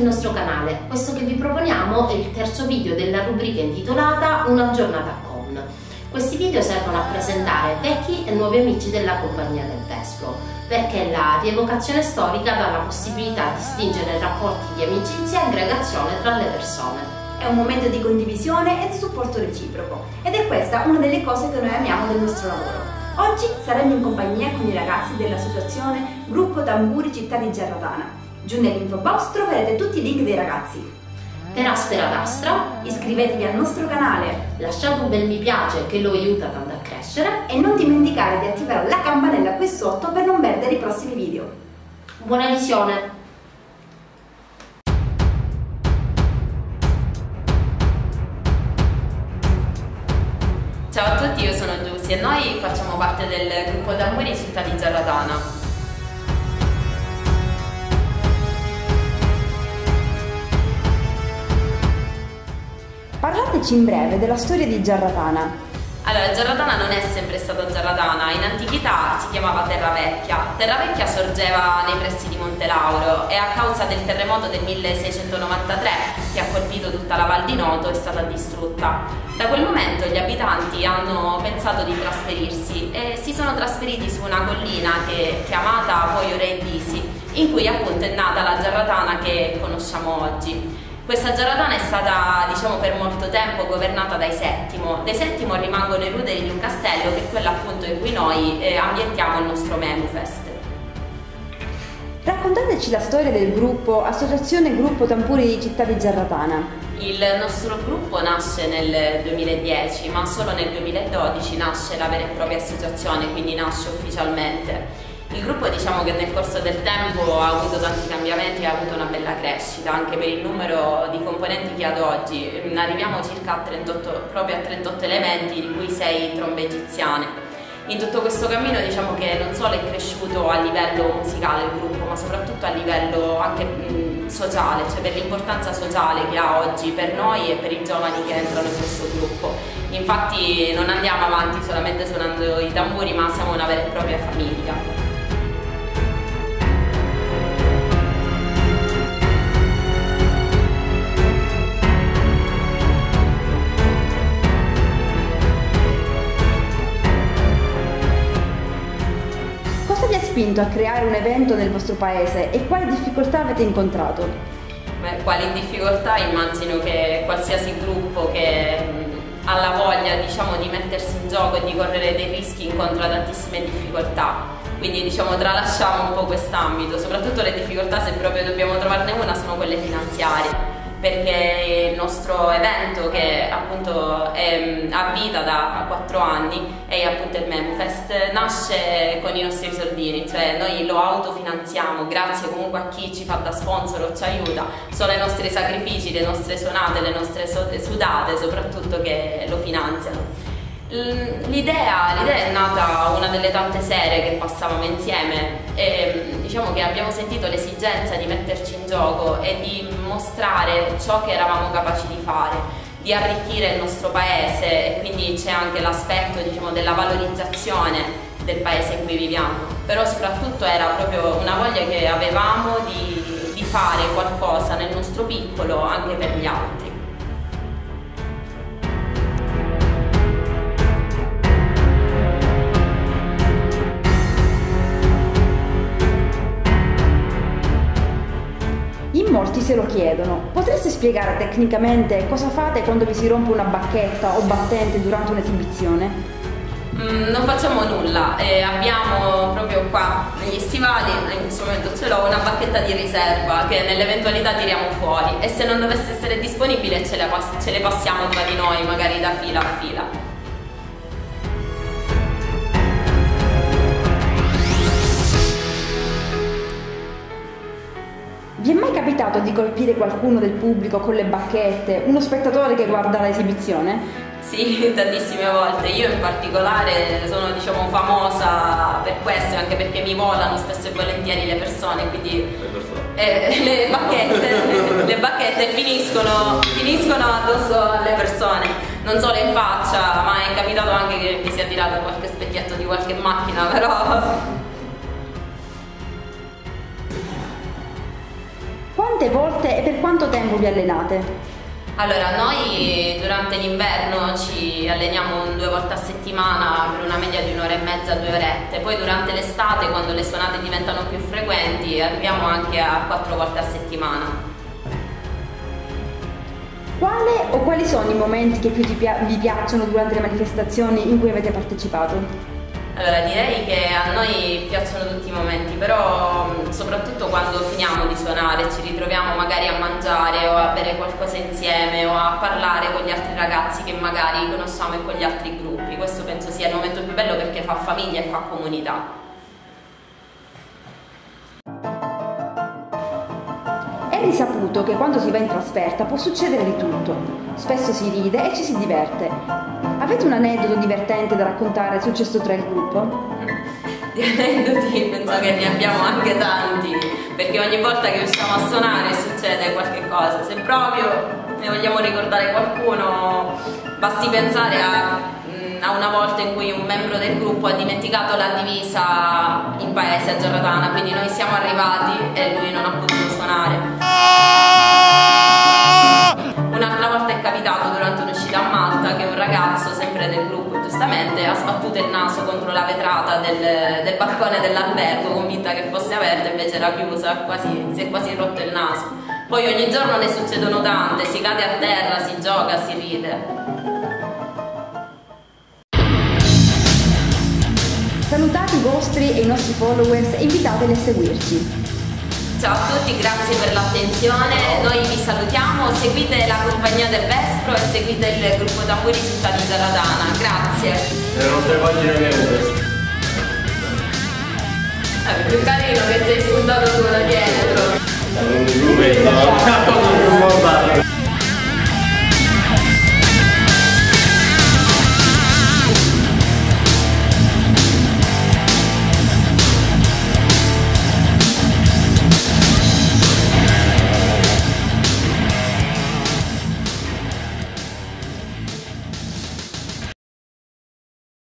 sul nostro canale. Questo che vi proponiamo è il terzo video della rubrica intitolata Una giornata con. Questi video servono a presentare vecchi e nuovi amici della compagnia del Vespro, perché la rievocazione storica dà la possibilità di stringere rapporti di amicizia e aggregazione tra le persone. È un momento di condivisione e di supporto reciproco ed è questa una delle cose che noi amiamo del nostro lavoro. Oggi saremo in compagnia con i ragazzi dell'associazione Gruppo Tamburi Città di Gerratana. Giù nell'info box troverete tutti i link dei ragazzi. Per Aspera d'Astra, Iscrivetevi al nostro canale lasciate un bel mi piace che lo aiuta tanto a crescere. e non dimenticate di attivare la campanella qui sotto per non perdere i prossimi video. Buona visione! Ciao a tutti, io sono Giussi e noi facciamo parte del gruppo Tamburi Città di Giarratana. Parlateci in breve della storia di Giarratana. Allora, Giarratana non è sempre stata Giarratana, in antichità si chiamava Terravecchia. Terravecchia sorgeva nei pressi di Monte Lauro e a causa del terremoto del 1693 che ha colpito tutta la Val di Noto è stata distrutta. Da quel momento gli abitanti hanno pensato di trasferirsi e si sono trasferiti su una collina che chiamata poi Oreidisi, in cui appunto è nata la Giarratana che conosciamo oggi. Questa Giarratana è stata diciamo, per molto tempo governata dai Settimo. Dai Settimo rimangono i ruderi di un castello che è quello appunto in cui noi eh, ambientiamo il nostro Memufest. Raccontateci la storia del gruppo Associazione Gruppo Tampuri di Città di Giarratana. Il nostro gruppo nasce nel 2010, ma solo nel 2012 nasce la vera e propria associazione, quindi nasce ufficialmente. Il gruppo diciamo che nel corso del tempo ha avuto tanti cambiamenti e ha avuto una bella crescita anche per il numero di componenti che ha ad oggi. Arriviamo circa a 38, proprio a 38 elementi, di cui 6 trombe egiziane. In tutto questo cammino diciamo che non solo è cresciuto a livello musicale il gruppo, ma soprattutto a livello anche sociale, cioè per l'importanza sociale che ha oggi per noi e per i giovani che entrano in questo gruppo. Infatti non andiamo avanti solamente suonando i tamburi, ma siamo una vera e propria famiglia. Spinto a creare un evento nel vostro paese e quali difficoltà avete incontrato? Beh, quali difficoltà immagino che qualsiasi gruppo che ha la voglia diciamo, di mettersi in gioco e di correre dei rischi incontra tantissime difficoltà. Quindi diciamo tralasciamo un po' quest'ambito, soprattutto le difficoltà se proprio dobbiamo trovarne una sono quelle finanziarie perché il nostro evento che appunto è a vita da 4 anni è appunto il Memufest nasce con i nostri soldini, cioè noi lo autofinanziamo grazie comunque a chi ci fa da sponsor o ci aiuta, sono i nostri sacrifici, le nostre suonate, le nostre sudate soprattutto che lo finanziano. L'idea, è nata una delle tante sere che passavamo insieme e diciamo che abbiamo sentito l'esigenza di metterci in gioco e di mostrare ciò che eravamo capaci di fare, di arricchire il nostro paese e quindi c'è anche l'aspetto diciamo, della valorizzazione del paese in cui viviamo, però soprattutto era proprio una voglia che avevamo di, di fare qualcosa nel nostro piccolo anche per gli altri. Molti se lo chiedono. Potreste spiegare tecnicamente cosa fate quando vi si rompe una bacchetta o battente durante un'esibizione? Mm, non facciamo nulla, eh, abbiamo proprio qua negli stivali, in questo momento ce l'ho, una bacchetta di riserva che nell'eventualità tiriamo fuori e se non dovesse essere disponibile ce le, pass ce le passiamo tra di noi, magari da fila a fila. Vi è mai capitato di colpire qualcuno del pubblico con le bacchette, uno spettatore che guarda l'esibizione? Sì, tantissime volte. Io in particolare sono diciamo famosa per questo, anche perché mi volano spesso e volentieri le persone, quindi eh, le, bacchette, le bacchette finiscono, finiscono addosso alle persone, non solo in faccia, ma è capitato anche che mi sia tirato qualche specchietto di qualche macchina, però Quante volte e per quanto tempo vi allenate? Allora, noi durante l'inverno ci alleniamo due volte a settimana per una media di un'ora e mezza, due orette, poi durante l'estate quando le suonate diventano più frequenti arriviamo anche a quattro volte a settimana. Quale o quali sono i momenti che più vi piacciono durante le manifestazioni in cui avete partecipato? Allora direi che a noi piacciono tutti i momenti, però soprattutto quando finiamo di suonare, ci ritroviamo magari a mangiare o a bere qualcosa insieme o a parlare con gli altri ragazzi che magari conosciamo e con gli altri gruppi. Questo penso sia il momento più bello perché fa famiglia e fa comunità. È risaputo che quando si va in trasferta può succedere di tutto. Spesso si ride e ci si diverte. Avete un aneddoto divertente da raccontare successo tra il gruppo? Di aneddoti penso che ne abbiamo anche tanti, perché ogni volta che usciamo a suonare succede qualche cosa. Se proprio ne vogliamo ricordare qualcuno, basti pensare a a una volta in cui un membro del gruppo ha dimenticato la divisa in paese a Giarratana, quindi noi siamo arrivati e lui non ha potuto suonare. Sempre del gruppo giustamente, ha sbattuto il naso contro la vetrata del, del balcone dell'albergo convinta che fosse aperta invece era chiusa, quasi, si è quasi rotto il naso. Poi ogni giorno ne succedono tante, si cade a terra, si gioca, si ride. Salutate i vostri e i nostri followers e invitateli a seguirci. Ciao a tutti, grazie per l'attenzione. Noi vi salutiamo, seguite la compagnia del Vespro e seguite il gruppo Tamburi Città di Zaradana. Grazie. Le nostre pagine news. È più carino che sei spuntato tu da dietro. Non mi